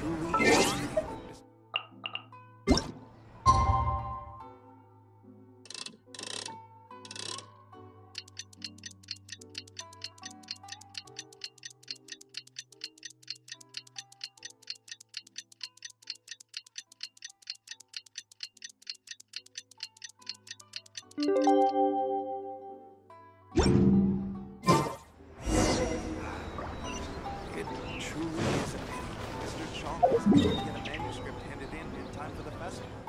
truly is manuscript handed in in time for the festival.